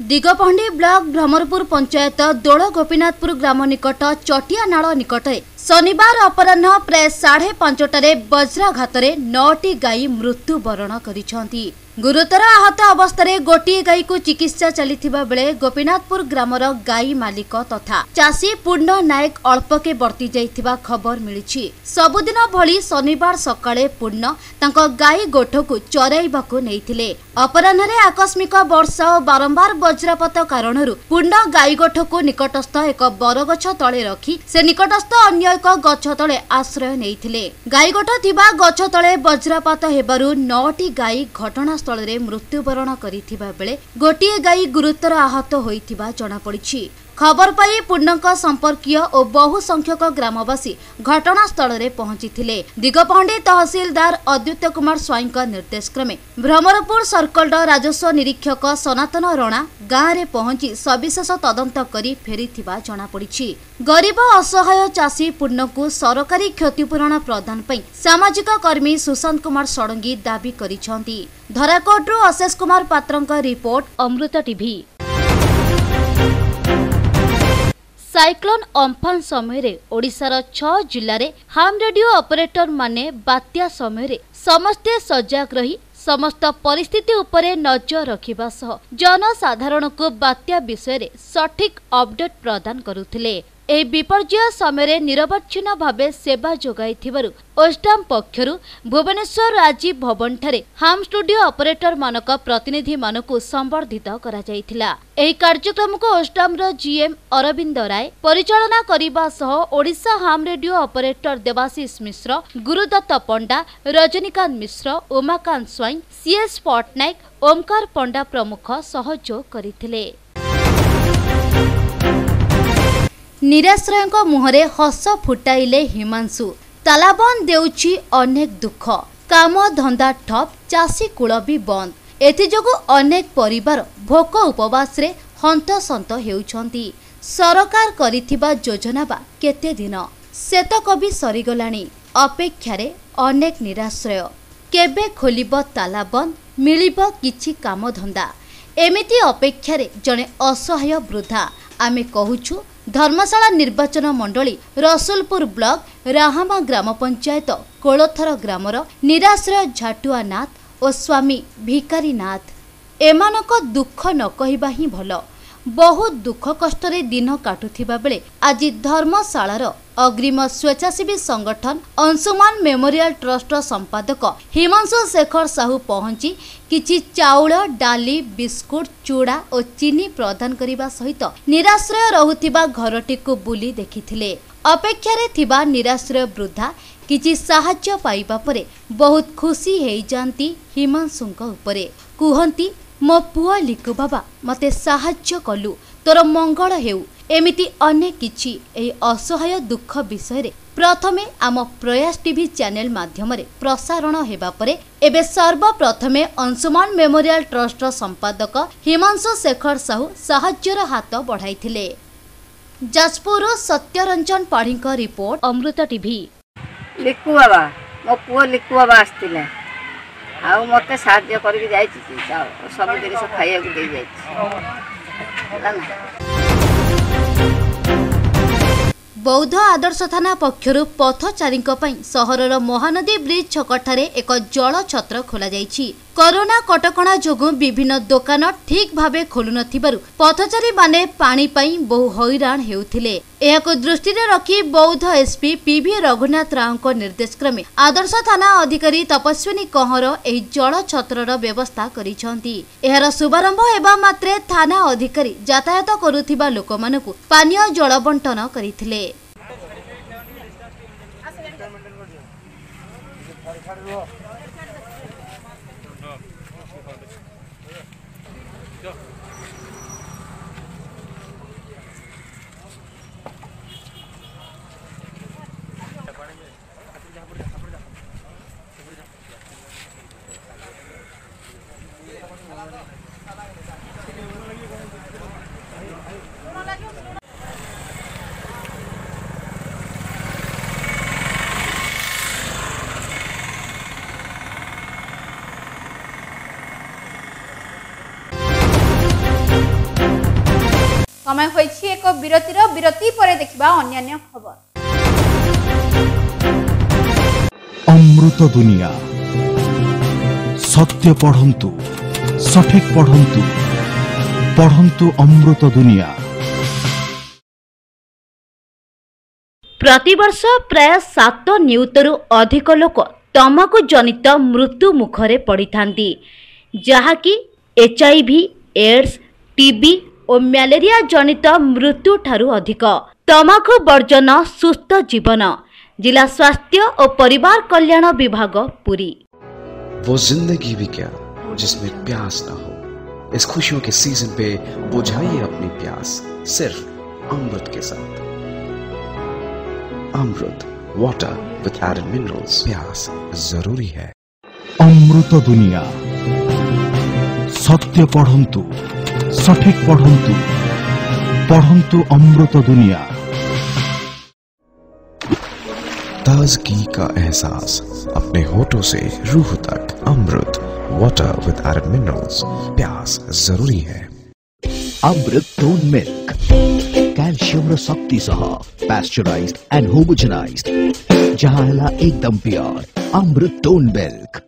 Digapahandi block Bhramarpur panchayat Dol Gopinathpur ଗ୍ରାମ ନିକଟ ଚଟିଆ ନାଳ ନିକଟରେ ଶନିବାର ଅପରାହ୍ନ ପ୍ରାୟ ସାଢ଼େ ପାଞ୍ଚଟାରେ ବଜ୍ରାଘାତରେ ନଅଟି ଗାଈ ମୃତ୍ୟୁବରଣ କରିଛନ୍ତି। ଗୁରୁତର ଆହତ ଅବସ୍ଥାରେ ଗୋଟିଏ ଗାଈକୁ ଚିକିତ୍ସା ଚାଲିଥିବା ବେଳେ ଗୋପୀନାଥପୁର ଗ୍ରାମର ଗାଈ ମାଲିକ ତଥା ଚାଷୀ ପୂର୍ଣ୍ଣ ନାୟକ ଅଳ୍ପକେ ବର୍ତ୍ତି ଯାଇଥିବା ଖବର ମିଳିଛି। ସବୁଦିନ ଭଳି ଶନିବାର ସକାଳେ ପୂର୍ଣ୍ଣ ତାଙ୍କ ଗାଈ ଗୋଠକୁ ଚରାଇବାକୁ ନେଇଥିଲେ। ଅପରାହ୍ନରେ ଆକସ୍ମିକ ବର୍ଷା ଓ ବାରମ୍ବାର ବଜ୍ରପାତ କାରଣରୁ ପୂର୍ଣ୍ଣ ଗାଈ ଗୋଠକୁ ନିକଟସ୍ଥ ଏକ ବରଗଛ ତଳେ ରଖି ସେ ନିକଟସ୍ଥ ଅନ୍ୟ ଏକ ଗଛ ତଳେ ଆଶ୍ରୟ ନେଇଥିଲେ। ଗାଈଗୋଠ ଥିବା ଗଛ ତଳେ ବଜ୍ରପାତ ହେବାରୁ ନଅଟି ଗାଈ ଘଟଣାସ୍ଥଳରେ ମୃତ୍ୟୁବରଣ କରିଥିବା ବେଳେ ଗୋଟିଏ ଗାଈ ଗୁରୁତର ଆହତ ହୋଇଥିବା ଜଣାପଡ଼ିଛି। ଖବର ପାଇ ପୂର୍ଣ୍ଣଙ୍କ ସମ୍ପର୍କୀୟ ଓ ବହୁ ସଂଖ୍ୟକ ଗ୍ରାମବାସୀ ଘଟଣାସ୍ଥଳରେ ପହଞ୍ଚିଥିଲେ। ଦିଗପହଣ୍ଡି ତହସିଲଦାର ଅଦ୍ୱିତ କୁମାର ସ୍ୱାଇଁଙ୍କ ନିର୍ଦ୍ଦେଶ କ୍ରମେ ଭ୍ରମରପୁର ସର୍କଲର ରାଜସ୍ୱ ନିରୀକ୍ଷକ ସନାତନ ରଣା ଗାଁରେ ପହଞ୍ଚି ସବିଶେଷ ତଦନ୍ତ କରି ଫେରିଥିବା ଜଣାପଡ଼ିଛି। ଗରିବ ଅସହାୟ ଚାଷୀ ପୂର୍ଣ୍ଣଙ୍କୁ ସରକାରୀ କ୍ଷତିପୂରଣ ପ୍ରଦାନ ପାଇଁ ସାମାଜିକ କର୍ମୀ ସୁଶାନ୍ତ କୁମାର ଷଡ଼ଙ୍ଗୀ ଦାବି କରିଛନ୍ତି। ଧରାକୋଟରୁ ଅଶେଷ କୁମାର ପାତ୍ରଙ୍କ report Amrit TV. Cyclone Amphan ସମୟରେ ଓଡ଼ିଶାର ଛଅ ଜିଲ୍ଲାରେ ହାମ୍ ରେଡିଓ ଅପରେଟରମାନେ ବାତ୍ୟା ସମୟରେ ସମସ୍ତେ ସଜାଗ ରହି ସମସ୍ତ ପରିସ୍ଥିତି ଉପରେ ନଜର ରଖିବା ସହ ଜନସାଧାରଣଙ୍କୁ ବାତ୍ୟା ବିଷୟରେ ସଠିକ୍ ଅପଡେଟ୍ ପ୍ରଦାନ କରୁଥିଲେ। ଏହି ବିପର୍ଯ୍ୟୟ ସମୟରେ ନିରବଚ୍ଛିନ୍ନ ଭାବେ ସେବା ଯୋଗାଇଥିବାରୁ ଓଷ୍ଟାମ୍ ପକ୍ଷରୁ ଭୁବନେଶ୍ୱର ରାଜୀବ ଭବନଠାରେ ହାମ୍ ଷ୍ଟୁଡିଓ ଅପରେଟରମାନଙ୍କ ପ୍ରତିନିଧିମାନଙ୍କୁ ସମ୍ବର୍ଦ୍ଧିତ କରାଯାଇଥିଲା। ଏହି କାର୍ଯ୍ୟକ୍ରମକୁ ଓଷ୍ଟାମ୍ର ଜିଏମ୍ ଅରବିନ୍ଦ ରାୟ ପରିଚାଳନା କରିବା ସହ Odisha ham radio operator Debashish Mishra Gurudatta Panda Rajanikanta Mishra Umakanta Swain CS Pattnaik Omkar Panda ପ୍ରମୁଖ ସହଯୋଗ କରିଥିଲେ। ନିରାଶ୍ରୟଙ୍କ ମୁହଁରେ ହସ ଫୁଟାଇଲେ ହିମାଂଶୁ। ତାଲାବନ୍ଦ ଦେଉଛି ଅନେକ ଦୁଃଖ। କାମ ଧନ୍ଦା ଠପ୍ ଚାଷୀ କୂଳ ବି ବନ୍ଦ। ଏଥିଯୋଗୁଁ ଅନେକ ପରିବାର ଭୋକ ଉପବାସରେ ହନ୍ତସନ୍ତ ହେଉଛନ୍ତି। ସରକାର କରିଥିବା ଯୋଜନା ବା କେତେ ଦିନ? ସେତକ ବି ସରିଗଲାଣି। ଅପେକ୍ଷାରେ ଅନେକ ନିରାଶ୍ରୟ। କେବେ ଖୋଲିବ ତାଲାବନ୍ଦ? ମିଳିବ କିଛି କାମଧନ୍ଦା। ଏମିତି ଅପେକ୍ଷାରେ ଜଣେ ଅସହାୟ ବୃଦ୍ଧା। ଆମେ କହୁଛୁ ଧର୍ମଶାଳା ନିର୍ବାଚନ ମଣ୍ଡଳୀ ରସୁଲପୁର ବ୍ଲକ ରାହାମା ଗ୍ରାମ ପଞ୍ଚାୟତ କୋଳଥର ଗ୍ରାମର ନିରାଶ୍ରୟ ଝାଟୁଆ ନାଥ ଓ ସ୍ୱାମୀ ଭିକାରୀ ନାଥ। ଏମାନଙ୍କ ଦୁଃଖ ନ କହିବା ହିଁ ଭଲ। ବହୁତ ଦୁଃଖ କଷ୍ଟରେ ଦିନ କାଟୁଥିବା ବେଳେ ଆଜି ଧର୍ମଶାଳାର ଅଗ୍ରିମ ସ୍ୱେଚ୍ଛାସେବୀ ସଂଗଠନ ଅଂଶୁମାନ ମେମୋରିଆଲ ଟ୍ରଷ୍ଟର ସମ୍ପାଦକ ହିମାଂଶୁ ଶେଖର ସାହୁ ପହଞ୍ଚି କିଛି ଚାଉଳ ଡାଲି ବିସ୍କୁଟ ଚୁଡ଼ା ଓ ଚିନି ପ୍ରଦାନ କରିବା ସହିତ ନିରାଶ୍ରୟ ରହୁଥିବା ଘରଟିକୁ ବୁଲି ଦେଖିଥିଲେ। ଅପେକ୍ଷାରେ ଥିବା ନିରାଶ୍ରୟ ବୃଦ୍ଧା କିଛି ସାହାଯ୍ୟ ପାଇବା ପରେ ବହୁତ ଖୁସି ହେଇଯାଆନ୍ତି ହିମାଂଶୁଙ୍କ ଉପରେ। କୁହନ୍ତି ମୋ ପୁଅ ଲିକୁ ବାବା ମୋତେ ସାହାଯ୍ୟ କଲୁ ତୋର ମଙ୍ଗଳ ହେଉ। ଏମିତି ଅନେକ କିଛି ଏହି ଅସହାୟ ଦୁଃଖ ବିଷୟରେ ପ୍ରଥମେ ଆମ ପ୍ରୟାସ ଟିଭି ଚ୍ୟାନେଲ ମାଧ୍ୟମରେ ପ୍ରସାରଣ ହେବା ପରେ ଏବେ ସର୍ବପ୍ରଥମେ ଅଂଶୁମାନ ମେମୋରିଆଲ ଟ୍ରଷ୍ଟର ସମ୍ପାଦକ ହିମାଂଶୁ ଶେଖର ସାହୁ ସାହାଯ୍ୟର ହାତ ବଢ଼ାଇଥିଲେ। ଯାଜପୁରରୁ ସତ୍ୟରଞ୍ଜନ ପାଢ଼ୀଙ୍କ ରିପୋର୍ଟ ଅମୃତ ଟିଭି ଲିକୁ ବାବା ମୋ ପୁଅ ଲିକୁ ବାବା ଆସିଥିଲା। ଆଉ ମୋତେ ସାହାଯ୍ୟ କରିକି ଯାଇଛି ସବୁ ଜିନିଷ ଖାଇବାକୁ ଦେଇ ଯାଇଛି ହେଲା ନା? ବୌଦ୍ଧ ଆଦର୍ଶ ଥାନା ପକ୍ଷରୁ ପଥଚାରୀଙ୍କ ପାଇଁ ସହରର ମହାନଦୀ ବ୍ରିଜ ଛକଠାରେ ଏକ ଜଳ ଛତ୍ର ଖୋଲାଯାଇଛି। କରୋନା କଟକଣା ଯୋଗୁଁ ବିଭିନ୍ନ ଦୋକାନ ଠିକ୍ ଭାବେ ଖୋଲୁନଥିବାରୁ ପଥଚାରୀମାନେ ପାଣି ପାଇଁ ବହୁ ହଇରାଣ ହେଉଥିଲେ। ଏହାକୁ ଦୃଷ୍ଟିରେ ରଖି ବୌଦ୍ଧ ଏସ୍ପି ପିଭି ରଘୁନାଥ ରାଓଙ୍କ ନିର୍ଦ୍ଦେଶ କ୍ରମେ ଆଦର୍ଶ ଥାନା ଅଧିକାରୀ ତପସ୍ୱିନୀ କହଁର ଏହି ଜଳ ଛତ୍ରର ବ୍ୟବସ୍ଥା କରିଛନ୍ତି। ଏହାର ଶୁଭାରମ୍ଭ ହେବା ମାତ୍ରେ ଥାନା ଅଧିକାରୀ ଯାତାୟାତ କରୁଥିବା ଲୋକମାନଙ୍କୁ ପାନୀୟ ଜଳ ବଣ୍ଟନ କରିଥିଲେ। ସମୟ ହୋଇଛି ଏକ ବିରତିର ବିରତି ପରେ ଦେଖିବା ଅନ୍ୟାନ୍ୟ ଖବର। ଅମୃତ ଦୁନିଆ। ସତ୍ୟ ପଢ଼ନ୍ତୁ ସଠିକ୍ ପଢ଼ନ୍ତୁ ପଢ଼ନ୍ତୁ ଅମୃତ ଦୁନିଆ। ପ୍ରତିବର୍ଷ ପ୍ରାୟ ସାତ ନିୟୁତରୁ ଅଧିକ ଲୋକ ତମାକୁ ଜନିତ ମୃତ୍ୟୁ ମୁଖରେ ପଡ଼ିଥାନ୍ତି ଯାହାକି ଏଚ୍ଆଇଭି ଏଡ୍ସ ଟିବି ଓ ମ୍ୟାଲେରିଆ ଜନିତ ମୃତ୍ୟୁଠାରୁ ଅଧିକ ତମାଖୁ ବର୍ଜନ ସୁସ୍ଥ ଜୀବନ ଜିଲ୍ଲା ସ୍ୱାସ୍ଥ୍ୟ ଓ ପରିବାର କଲ୍ୟାଣ ବିଭାଗ ପୁରୀ वो जिंदगी भी क्या जिसमें प्यास ना हो इस खुशियों के सीजन पे बुझाइए अपनी प्यास सिर्फ अमृत के साथ Amrit water with added minerals प्यास जरूरी है ଅମୃତ ଦୁନିଆ ସତ୍ୟ ପଢ଼ନ୍ତୁ सठिक पढ़ु पढ़ु अमृत दुनिया ताजगी का एहसास अपने होठों से रूह तक Amrit water with iron minerals प्यास ज़रूरी है अमृत टोन मिल्क कैल्शियम शक्ति सह पैस्टराइज एंड होमोजनाइज जहाँ एकदम pure Amrit tone milk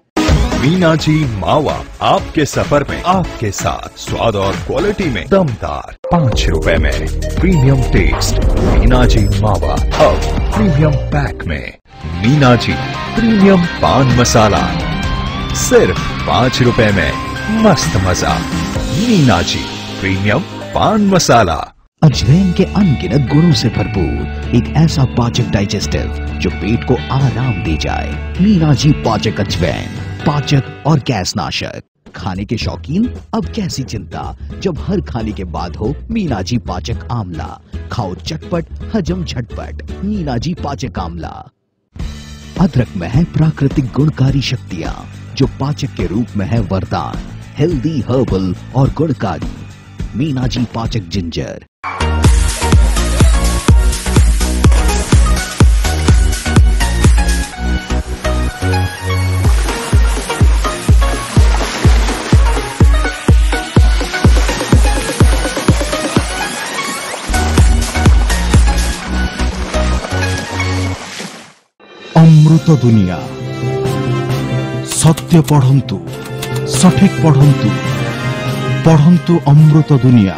Meena ji मावा आपके सफ़र में, आपके साथ, स्वाद और क्वालिटी में दमदार। पाँच रुपए में प्रीमियम टेस्ट मीना जी मावा, अब प्रीमियम पैक में। मीना जी प्रीमियम पान मसाला, सिर्फ़ पाँच रुपए में। मस्त मज़ा। मीना जी प्रीमियम पान मसाला। अजवैन के अनगिनत गुणों से भरपूर एक ऐसा पाचक डाइजेस्टिव जो पेट को आराम दे जाए। मीना जी पाचक अजवैन पाचक और गैस नाशक खाने के शौकीन, अब कैसी चिंता? जब हर खाने के बाद हो मीना जी पाचक आमला। खाओ चटपट, हजम झटपट मीना जी पाचक आमला। अदरक में है प्राकृतिक गुणकारी शक्तियाँ, जो पाचक के रूप में है वरदान हेल्दी हर्बल और गुणकारी। मीना जी पाचक जिंजर ଅମୃତ ଦୁନିଆ ସତ୍ୟ ପଢ଼ନ୍ତୁ ସଠିକ ପଢ଼ନ୍ତୁ ପଢ଼ନ୍ତୁ ଅମୃତ ଦୁନିଆ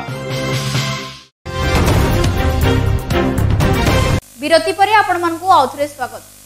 ବିରତି ପରେ ଆପଣମାନଙ୍କୁ ଆଉଥରେ ସ୍ୱାଗତ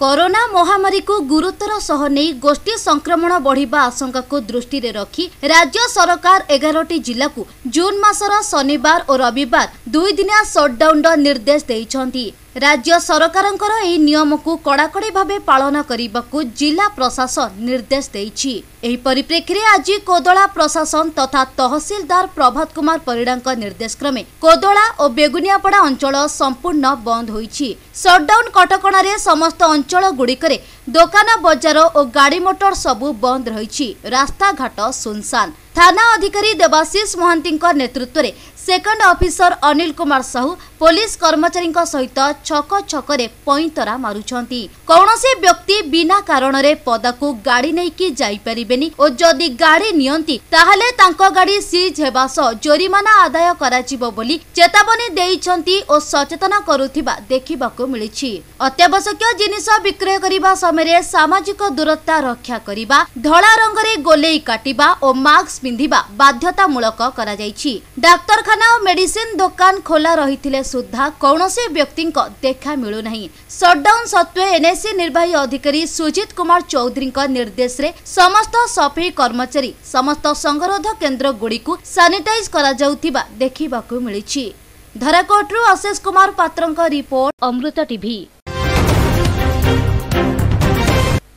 କରୋନା ମହାମାରୀକୁ ଗୁରୁତର ସହ ନେଇ ଗୋଷ୍ଠୀ ସଂକ୍ରମଣ ବଢ଼ିବା ଆଶଙ୍କାକୁ ଦୃଷ୍ଟିରେ ରଖି ରାଜ୍ୟ ସରକାର ଏଗାରଟି ଜିଲ୍ଲାକୁ ଜୁନ୍ ମାସର ଶନିବାର ଓ ରବିବାର ଦୁଇଦିନିଆ ସଟ୍ଡାଉନ୍ର ନିର୍ଦ୍ଦେଶ ଦେଇଛନ୍ତି। ରାଜ୍ୟ ସରକାରଙ୍କର ଏହି ନିୟମକୁ କଡ଼ାକଡ଼ି ଭାବେ ପାଳନ କରିବାକୁ ଜିଲ୍ଲା ପ୍ରଶାସନ ନିର୍ଦ୍ଦେଶ ଦେଇଛି ଏହି ପରିପ୍ରେକ୍ଷୀରେ ଆଜି କୋଦଳା ପ୍ରଶାସନ ତଥା ତହସିଲଦାର ପ୍ରଭାତ କୁମାର ପରିଡ଼ାଙ୍କ ନିର୍ଦ୍ଦେଶ କ୍ରମେ କୋଦଳା ଓ ବେଗୁନିଆପଡ଼ା ଅଞ୍ଚଳ ସମ୍ପୂର୍ଣ୍ଣ ବନ୍ଦ ହୋଇଛି। ସଟ୍ଡାଉନ୍ କଟକଣାରେ ସମସ୍ତ ଅଞ୍ଚଳ ଗୁଡ଼ିକରେ ଦୋକାନ ବଜାର ଓ ଗାଡ଼ି ମୋଟର ସବୁ ବନ୍ଦ ରହିଛି। ରାସ୍ତାଘାଟ ସୁନସାନ। ଥାନା ଅଧିକାରୀ ଦେବାଶିଷ ମହାନ୍ତିଙ୍କ ନେତୃତ୍ୱରେ second officer Anil Kumar Sahu police କର୍ମଚାରୀଙ୍କ ସହିତ ଛକ ଛକରେ ପଇଁତରା ମାରୁଛନ୍ତି କୌଣସି ବ୍ୟକ୍ତି ବିନା କାରଣରେ ପଦାକୁ ଗାଡ଼ି ନେଇକି ଯାଇପାରିବେନି ଓ ଯଦି ଗାଡ଼ି ନିଅନ୍ତି ତାହେଲେ ତାଙ୍କ ଗାଡ଼ି ସିଜ୍ ହେବା ସହ ଜୋରିମାନା ଆଦାୟ କରାଯିବ ବୋଲି ଚେତାବନୀ ଦେଇଛନ୍ତି ଓ ସଚେତନ କରୁଥିବା ଦେଖିବାକୁ ମିଳିଛି ଅତ୍ୟାବଶ୍ୟକୀୟ ଜିନିଷ ବିକ୍ରୟ କରିବା ସମୟରେ ସାମାଜିକ ଦୂରତା ରକ୍ଷା କରିବା ଧଳା ରଙ୍ଗରେ ଗୋଲେଇ କାଟିବା ଓ ମାସ୍କ ପିନ୍ଧିବା ବାଧ୍ୟତାମୂଳକ କରାଯାଇଛି ଡାକ୍ତରଖାନା ଓ ମେଡିସିନ ଦୋକାନ ଖୋଲା ରହିଥିଲେ ସୁଦ୍ଧା କୌଣସି ବ୍ୟକ୍ତିଙ୍କ ଦେଖା ମିଳୁନାହିଁ। ସଟ୍ଡାଉନ୍ ସତ୍ତ୍ୱେ ଏନ୍ଏସି ନିର୍ବାହୀ ଅଧିକାରୀ ସୁଜିତ କୁମାର ଚୌଧୁରୀଙ୍କ ନିର୍ଦ୍ଦେଶରେ ସମସ୍ତ ସଫେଇ କର୍ମଚାରୀ ସମସ୍ତ ସଂଗରୋଧ କେନ୍ଦ୍ରଗୁଡ଼ିକୁ ସାନିଟାଇଜ କରାଯାଉଥିବା ଦେଖିବାକୁ ମିଳିଛି। ଧରାକୋଟରୁ ଅଶେଷ କୁମାର ପାତ୍ରଙ୍କ ରିପୋର୍ଟ ଅମୃତ ଟିଭି।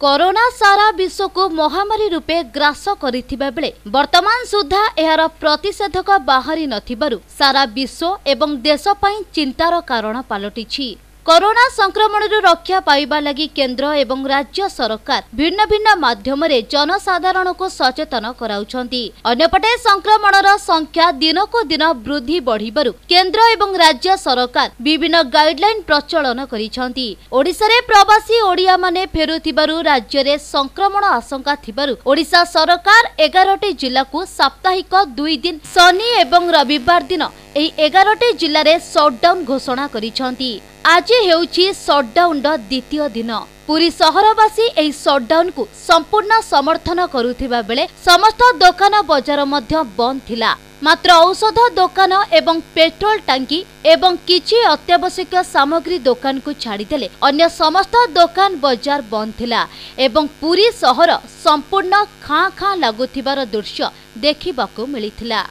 କରୋନା ସାରା ବିଶ୍ୱକୁ ମହାମାରୀ ରୂପେ ଗ୍ରାସ କରିଥିବା ବେଳେ ବର୍ତ୍ତମାନ ସୁଦ୍ଧା ଏହାର ପ୍ରତିଷେଧକ ବାହାରି ନଥିବାରୁ ସାରା ବିଶ୍ୱ ଏବଂ ଦେଶ ପାଇଁ ଚିନ୍ତାର କାରଣ ପାଲଟିଛି। କରୋନା ସଂକ୍ରମଣରୁ ରକ୍ଷା ପାଇବା ଲାଗି କେନ୍ଦ୍ର ଏବଂ ରାଜ୍ୟ ସରକାର ଭିନ୍ନ ଭିନ୍ନ ମାଧ୍ୟମରେ ଜନସାଧାରଣଙ୍କୁ ସଚେତନ କରାଉଛନ୍ତି। ଅନ୍ୟପଟେ ସଂକ୍ରମଣର ସଂଖ୍ୟା ଦିନକୁ ଦିନ ବୃଦ୍ଧି ବଢିବାରୁ କେନ୍ଦ୍ର ଏବଂ ରାଜ୍ୟ ସରକାର ବିଭିନ୍ନ ଗାଇଡଲାଇନ ପ୍ରଚଳନ କରିଛନ୍ତି। ଓଡ଼ିଶାରେ ପ୍ରବାସୀ ଓଡ଼ିଆମାନେ ଫେରୁଥିବାରୁ ରାଜ୍ୟରେ ସଂକ୍ରମଣ ଆଶଙ୍କା ଥିବାରୁ ଓଡ଼ିଶା ସରକାର ଏଗାରଟି ଜିଲ୍ଲାକୁ ସାପ୍ତାହିକ ଦୁଇ ଦିନ ଶନି ଏବଂ ରବିବାର ଦିନ ଏହି ଏଗାରଟି ଜିଲ୍ଲାରେ ସଟ୍ଡାଉନ୍ ଘୋଷଣା କରିଛନ୍ତି। ଆଜି ହେଉଛି ସଟ୍ଡାଉନ୍ର ଦ୍ୱିତୀୟ ଦିନ। ପୁରୀ ସହରବାସୀ ଏହି ସଟ୍ଡାଉନ୍କୁ ସମ୍ପୂର୍ଣ୍ଣ ସମର୍ଥନ କରୁଥିବା ବେଳେ ସମସ୍ତ ଦୋକାନ ବଜାର ମଧ୍ୟ ବନ୍ଦ ଥିଲା। ମାତ୍ର ଔଷଧ ଦୋକାନ ଏବଂ ପେଟ୍ରୋଲ ଟାଙ୍କି ଏବଂ କିଛି ଅତ୍ୟାବଶ୍ୟକୀୟ ସାମଗ୍ରୀ ଦୋକାନକୁ ଛାଡ଼ିଦେଲେ ଅନ୍ୟ ସମସ୍ତ ଦୋକାନ ବଜାର ବନ୍ଦ ଥିଲା ଏବଂ ପୁରୀ ସହର ସମ୍ପୂର୍ଣ୍ଣ ଖାଁ ଖାଁ ଲାଗୁଥିବାର ଦୃଶ୍ୟ ଦେଖିବାକୁ ମିଳିଥିଲା।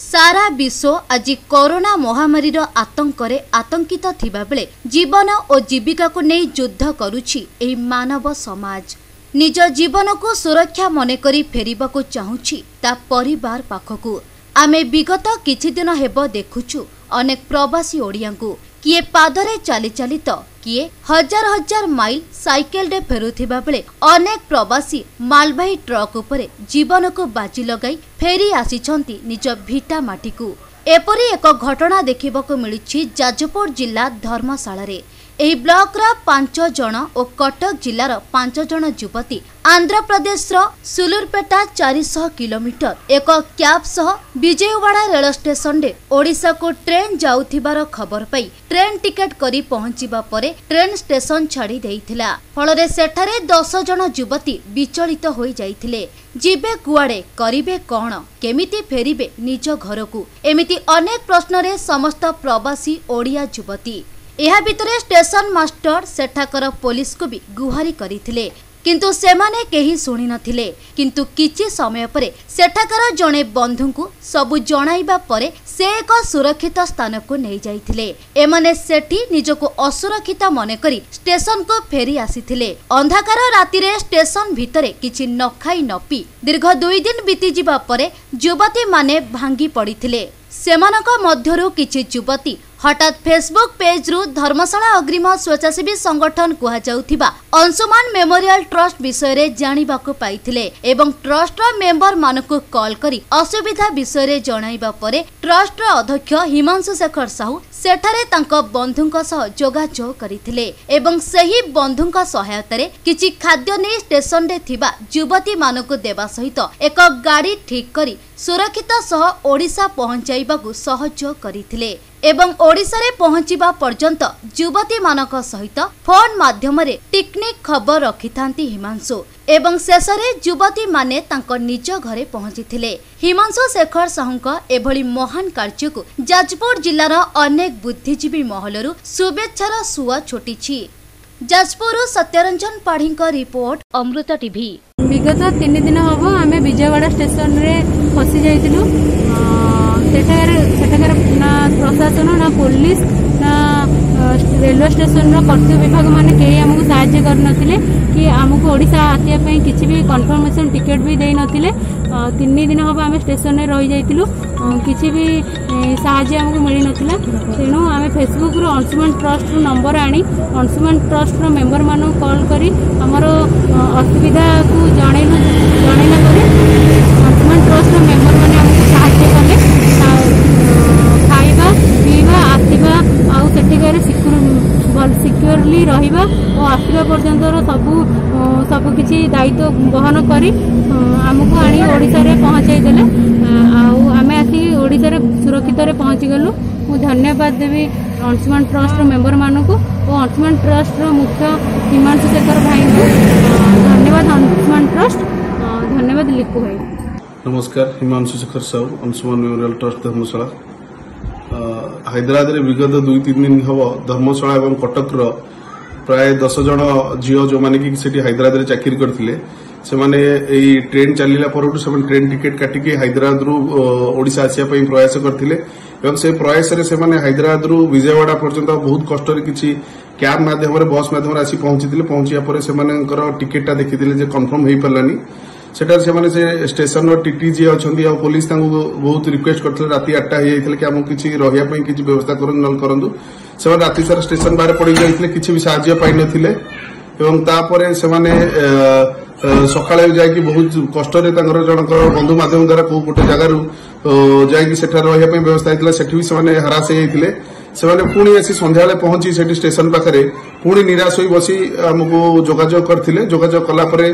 ସାରା ବିଶ୍ୱ ଆଜି କରୋନା ମହାମାରୀର ଆତଙ୍କରେ ଆତଙ୍କିତ ଥିବାବେଳେ ଜୀବନ ଓ ଜୀବିକାକୁ ନେଇ ଯୁଦ୍ଧ କରୁଛି ଏହି ମାନବ ସମାଜ। ନିଜ ଜୀବନକୁ ସୁରକ୍ଷା ମନେକରି ଫେରିବାକୁ ଚାହୁଁଛି ତା ପରିବାର ପାଖକୁ। ଆମେ ବିଗତ କିଛି ଦିନ ହେବ ଦେଖୁଛୁ ଅନେକ ପ୍ରବାସୀ ଓଡ଼ିଆଙ୍କୁ କିଏ ପାଦରେ ଚାଲି ଚାଲି ତ କିଏ ହଜାର ହଜାର ମାଇଲ ସାଇକେଲରେ ଫେରୁଥିବା ବେଳେ ଅନେକ ପ୍ରବାସୀ ମାଲବାହୀ ଟ୍ରକ୍ ଉପରେ ଜୀବନକୁ ବାଜି ଲଗାଇ ଫେରି ଆସିଛନ୍ତି ନିଜ ଭିଟା ମାଟିକୁ। ଏପରି ଏକ ଘଟଣା ଦେଖିବାକୁ ମିଳିଛି ଯାଜପୁର ଜିଲ୍ଲା ଧର୍ମଶାଳାରେ। ଏହି ବ୍ଲକର ପାଞ୍ଚ ଜଣ ଓ କଟକ ଜିଲ୍ଲାର ପାଞ୍ଚ ଜଣ ଯୁବତୀ ଆନ୍ଧ୍ରପ୍ରଦେଶର ସୁଲୁରପେଟା ଚାରିଶହ କିଲୋମିଟର ଏକ କ୍ୟାବ୍ ସହ ବିଜୟୱାଡା ରେଳ ଷ୍ଟେସନରେ ଓଡ଼ିଶାକୁ ଟ୍ରେନ୍ ଯାଉଥିବାର ଖବର ପାଇ ଟ୍ରେନ୍ ଟିକେଟ୍ କରି ପହଞ୍ଚିବା ପରେ ଟ୍ରେନ୍ ଷ୍ଟେସନ ଛାଡ଼ି ଦେଇଥିଲା। ଫଳରେ ସେଠାରେ ଦଶ ଜଣ ଯୁବତୀ ବିଚଳିତ ହୋଇଯାଇଥିଲେ। ଯିବେ କୁଆଡେ କରିବେ କଣ କେମିତି ଫେରିବେ ନିଜ ଘରକୁ? ଏମିତି ଅନେକ ପ୍ରଶ୍ନରେ ସମସ୍ତ ପ୍ରବାସୀ ଓଡ଼ିଆ ଯୁବତୀ ଏହା ଭିତରେ ଷ୍ଟେସନ ମାଷ୍ଟର ସେଠାକାର ପୋଲିସକୁ ବି ଗୁହାରି କରିଥିଲେ। କିନ୍ତୁ ସେମାନେ କେହି ଶୁଣିନଥିଲେ। କିନ୍ତୁ କିଛି ସମୟ ପରେ ସେଠାକାର ଜଣେ ବନ୍ଧୁଙ୍କୁ ସବୁ ଜଣାଇବା ପରେ ସେ ଏକ ସୁରକ୍ଷିତ ସ୍ଥାନକୁ ନେଇଯାଇଥିଲେ। ଏମାନେ ସେଠି ନିଜକୁ ଅସୁରକ୍ଷିତ ମନେକରି ଷ୍ଟେସନକୁ ଫେରି ଆସିଥିଲେ। ଅନ୍ଧାକାର ରାତିରେ ଷ୍ଟେସନ ଭିତରେ କିଛି ନ ଖାଇ ନ ପିଇ ଦୀର୍ଘ ଦୁଇ ଦିନ ବିତିଯିବା ପରେ ଯୁବତୀମାନେ ଭାଙ୍ଗି ପଡ଼ିଥିଲେ। ସେମାନଙ୍କ ମଧ୍ୟରୁ କିଛି ଯୁବତୀ ହଠାତ୍ ଫେସବୁକ୍ ପେଜ୍ରୁ ଧର୍ମଶାଳା ଅଗ୍ରିମ ସ୍ୱେଚ୍ଛାସେବୀ ସଂଗଠନ କୁହାଯାଉଥିବା ଅଂଶୁମାନ ମେମୋରିଆଲ ଟ୍ରଷ୍ଟ ବିଷୟରେ ଜାଣିବାକୁ ପାଇଥିଲେ ଏବଂ ଟ୍ରଷ୍ଟର ମେମ୍ବର ମାନଙ୍କୁ କଲ୍ କରି ଅସୁବିଧା ବିଷୟରେ ଜଣାଇବା ପରେ ଟ୍ରଷ୍ଟର ଅଧ୍ୟକ୍ଷ ହିମାଂଶୁ ଶେଖର ସାହୁ ସେଠାରେ ତାଙ୍କ ବନ୍ଧୁଙ୍କ ସହ ଯୋଗାଯୋଗ କରିଥିଲେ ଏବଂ ସେହି ବନ୍ଧୁଙ୍କ ସହାୟତାରେ କିଛି ଖାଦ୍ୟ ନେଇ ଷ୍ଟେସନରେ ଥିବା ଯୁବତୀମାନଙ୍କୁ ଦେବା ସହିତ ଏକ ଗାଡ଼ି ଠିକ୍ କରି ସୁରକ୍ଷିତ ସହ ଓଡ଼ିଶା ପହଞ୍ଚାଇବାକୁ ସହଯୋଗ କରିଥିଲେ। ଏବଂ ଓଡ଼ିଶାରେ ପହଞ୍ଚିବା ପର୍ଯ୍ୟନ୍ତ ଯୁବତୀମାନଙ୍କ ସହିତ ଫୋନ୍ ମାଧ୍ୟମରେ ଟିକନିକ୍ ଖବର ରଖିଥାନ୍ତି ହିମାଂଶୁ ଏବଂ ଶେଷରେ ଯୁବତୀମାନେ ତାଙ୍କ ନିଜ ଘରେ ପହଞ୍ଚିଥିଲେ। ହିମାଂଶୁ ଶେଖର ସାହୁଙ୍କ ଏଭଳି ମହାନ କାର୍ଯ୍ୟକୁ ଯାଜପୁର ଜିଲ୍ଲାର ଅନେକ ବୁଦ୍ଧିଜୀବୀ ମହଲରୁ ଶୁଭେଚ୍ଛାର ସୁଅ ଛୁଟିଛି। ଯାଜପୁରରୁ ସତ୍ୟରଞ୍ଜନ ପାଢ଼ୀଙ୍କ ରିପୋର୍ଟ ଅମୃତ ଟିଭି ବିଗତ ତିନି ଦିନ ହେବ ଆମେ ବିଜୟୱାଡ଼ା ଷ୍ଟେସନରେ ଫସି ଯାଇଥିଲୁ। ସେଠାକାର ସେଠାକାର ନା ପ୍ରଶାସନ ନା ପୋଲିସ ନା ରେଲୱେ ଷ୍ଟେସନର କର୍ତ୍ତୃ ବିଭାଗ ମାନେ କେହି ଆମକୁ ସାହାଯ୍ୟ କରିନଥିଲେ କି ଆମକୁ ଓଡ଼ିଶା ଆସିବା ପାଇଁ କିଛି ବି କନଫର୍ମେସନ ଟିକେଟ୍ ବି ଦେଇନଥିଲେ ତିନି ଦିନ ହେବ ଆମେ ଷ୍ଟେସନରେ ରହିଯାଇଥିଲୁ କିଛି ବି ସାହାଯ୍ୟ ଆମକୁ ମିଳିନଥିଲା ତେଣୁ ଆମେ ଫେସବୁକ୍ରୁ ଅଂଶୁମାନ ଟ୍ରଷ୍ଟର ନମ୍ବର ଆଣି ଅଂଶୁମାନ ଟ୍ରଷ୍ଟର ମେମ୍ବରମାନଙ୍କୁ କଲ୍ କରି ଆମର ଅସୁବିଧାକୁ ଜଣେଇଲୁ ଜଣେଇଲା ପରେ ଅଂଶୁମାନ ଟ୍ରଷ୍ଟର ମେମ୍ବରମାନେ ଆମକୁ ସାହାଯ୍ୟ କଲେ ଆଉ ସେଠିକାର ସିକ୍ୟୁରଲି ରହିବା ଓ ଆସିବା ପର୍ଯ୍ୟନ୍ତର ସବୁ ସବୁ କିଛି ଦାୟିତ୍ୱ ବହନ କରି ଆମକୁ ଆଣି ଓଡ଼ିଶାରେ ପହଞ୍ଚାଇ ଦେଲେ। ଆଉ ଆମେ ଆସିକି ଓଡ଼ିଶାରେ ସୁରକ୍ଷିତରେ ପହଞ୍ଚିଗଲୁ। ମୁଁ ଧନ୍ୟବାଦ ଦେବି ଅଂଶୁମାନ ଟ୍ରଷ୍ଟର ମେମ୍ବରମାନଙ୍କୁ ଓ ଅଂଶୁମାନ ଟ୍ରଷ୍ଟର ମୁଖ୍ୟ ହିମାଂଶୁ ଶେଖର ଭାଇଙ୍କୁ। ଧନ୍ୟବାଦ ଅଂଶୁମାନ ଟ୍ରଷ୍ଟ ଧନ୍ୟବାଦ ଲିକୁ ଭାଇ। ନମସ୍କାର ହିମାଂଶୁ ଶେଖର ସାହୁ ଅଂଶୁମାନ ମେମୋରିଆଲ ଟ୍ରଷ୍ଟ ଧର୍ମଶାଳା। ହାଇଦ୍ରାବାଦରେ ବିଗତ ଦୁଇ ତିନି ଦିନ ହେବ ଧର୍ମଶାଳା ଏବଂ କଟକର ପ୍ରାୟ ଦଶ ଜଣ ଝିଅ ଯେଉଁମାନେ କି ସେଠି ହାଇଦ୍ରାବାଦରେ ଚାକିରି କରିଥିଲେ ସେମାନେ ଏଇ ଟ୍ରେନ୍ ଚାଲିଲା ପରଠୁ ସେମାନେ ଟ୍ରେନ୍ ଟିକେଟ୍ କାଟିକି ହାଇଦ୍ରାବାଦରୁ ଓଡ଼ିଶା ଆସିବା ପାଇଁ ପ୍ରୟାସ କରିଥିଲେ ଏବଂ ସେ ପ୍ରୟାସରେ ସେମାନେ ହାଇଦ୍ରାବାଦରୁ ବିଜୟୱାଡ଼ା ପର୍ଯ୍ୟନ୍ତ ବହୁତ କଷ୍ଟରେ କିଛି କ୍ୟାବ୍ ମାଧ୍ୟମରେ ବସ୍ ମାଧ୍ୟମରେ ଆସି ପହଞ୍ଚିଥିଲେ। ପହଞ୍ଚିବା ପରେ ସେମାନଙ୍କର ଟିକେଟ୍ଟା ଦେଖିଥିଲେ ଯେ କନଫର୍ମ ହୋଇପାରିଲାନି। ସେଠାରେ ସେମାନେ ସେ ଷ୍ଟେସନର ଟିଟି ଯିଏ ଅଛନ୍ତି ଆଉ ପୋଲିସ ତାଙ୍କୁ ବହୁତ ରିକ୍ୱେଷ୍ଟ କରିଥିଲେ ରାତି ଆଠଟା ହେଇଯାଇଥିଲେ କି ଆମକୁ କିଛି ରହିବା ପାଇଁ କିଛି ବ୍ୟବସ୍ଥା କରନ୍ତୁ ନହେଲେ କରନ୍ତୁ। ସେମାନେ ରାତି ସାରା ଷ୍ଟେସନ ବାହାରେ ପଡି ଯାଇଥିଲେ କିଛି ବି ସାହାଯ୍ୟ ପାଇନଥିଲେ। ଏବଂ ତାପରେ ସେମାନେ ସକାଳେ ଯାଇକି ବହୁତ କଷ୍ଟରେ ତାଙ୍କର ଜଣଙ୍କ ବନ୍ଧୁ ମାଧ୍ୟମ ଦ୍ୱାରା କୋଉ ଗୋଟେ ଜାଗାରୁ ଯାଇକି ସେଠାରେ ରହିବା ପାଇଁ ବ୍ୟବସ୍ଥା ହେଇଥିଲା ସେଠି ବି ସେମାନେ ହରାସ ହେଇଯାଇଥିଲେ। ସେମାନେ ପୁଣି ଆସି ସନ୍ଧ୍ୟାବେଳେ ପହଞ୍ଚି ସେଠି ଷ୍ଟେସନ ପାଖରେ ପୁଣି ନିରାଶ ହୋଇ ବସି ଆମକୁ ଯୋଗାଯୋଗ କରିଥିଲେ। ଯୋଗାଯୋଗ କଲା ପରେ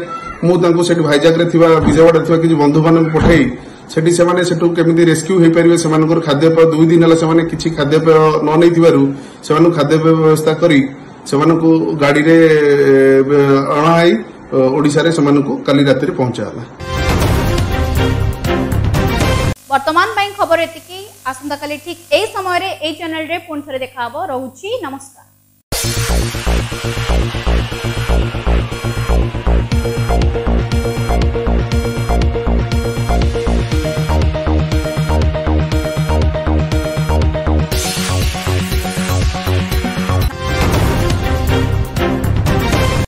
ମୁଁ ତାଙ୍କୁ ସେଠି ଭାଇଜାଗରେ ଥିବା ବିଜୟୱାଡ଼ାରେ ଥିବା କିଛି ବନ୍ଧୁମାନଙ୍କୁ ପଠାଇ ସେଠି ସେମାନେ ସେଠୁ କେମିତି ରେସ୍କ୍ୟୁ ହୋଇପାରିବେ ସେମାନଙ୍କର ଖାଦ୍ୟପେୟ ଦୁଇ ଦିନ ହେଲା ସେମାନେ କିଛି ଖାଦ୍ୟପେୟ ନ ନେଇଥିବାରୁ ସେମାନଙ୍କୁ ଖାଦ୍ୟପେୟ ବ୍ୟବସ୍ଥା କରି ସେମାନଙ୍କୁ ଗାଡ଼ିରେ ଅଣାଇ ଓଡ଼ିଶାରେ ସେମାନଙ୍କୁ କାଲି ରାତିରେ ପହଞ୍ଚାଗଲା। ବର୍ତ୍ତମାନ ପାଇଁ ଖବର ଏତିକି। ଆସନ୍ତାକାଲି ଠିକ୍ ଏହି ସମୟରେ ଏହି ଚ୍ୟାନେଲରେ ପୁଣି ଥରେ ଦେଖା ହେବ। ରହୁଛି ନମସ୍କାର।